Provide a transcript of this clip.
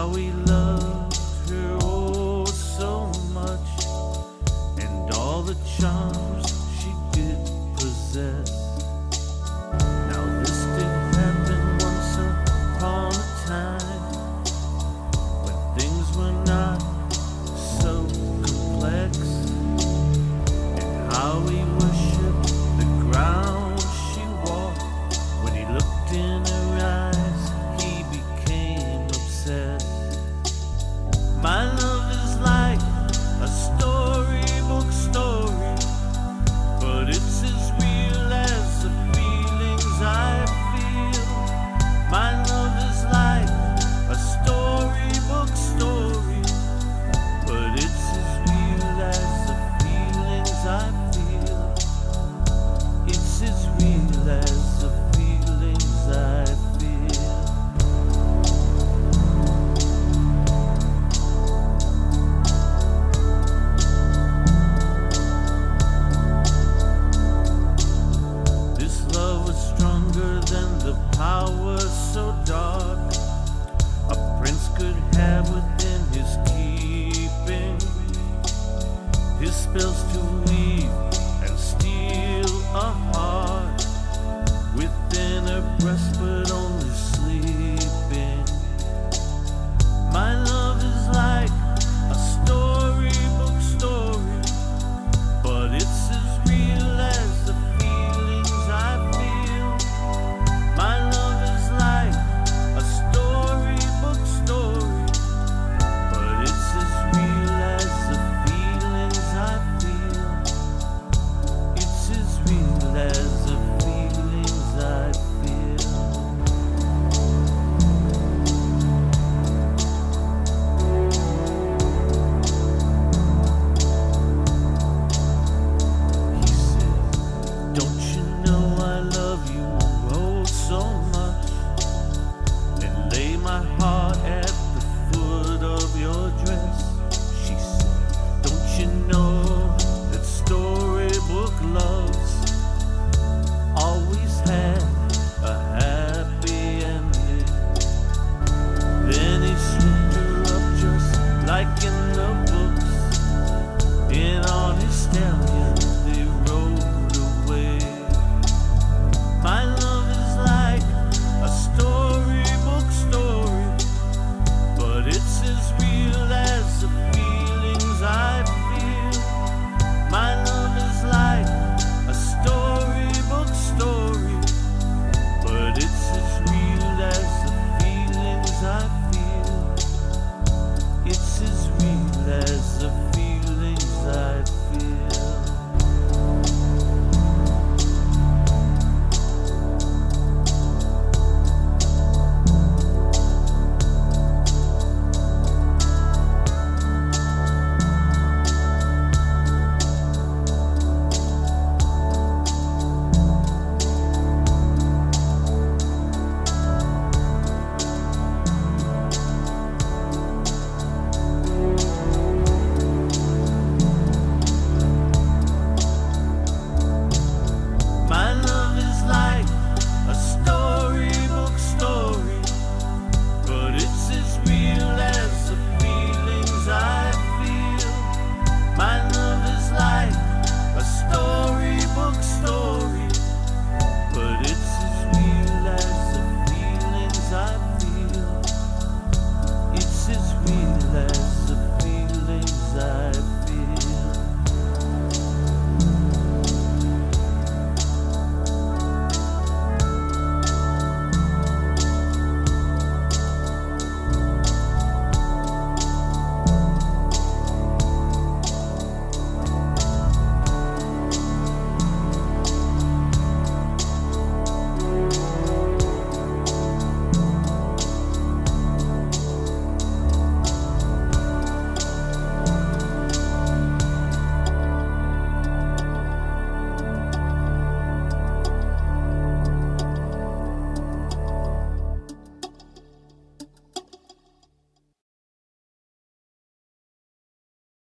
how we love. And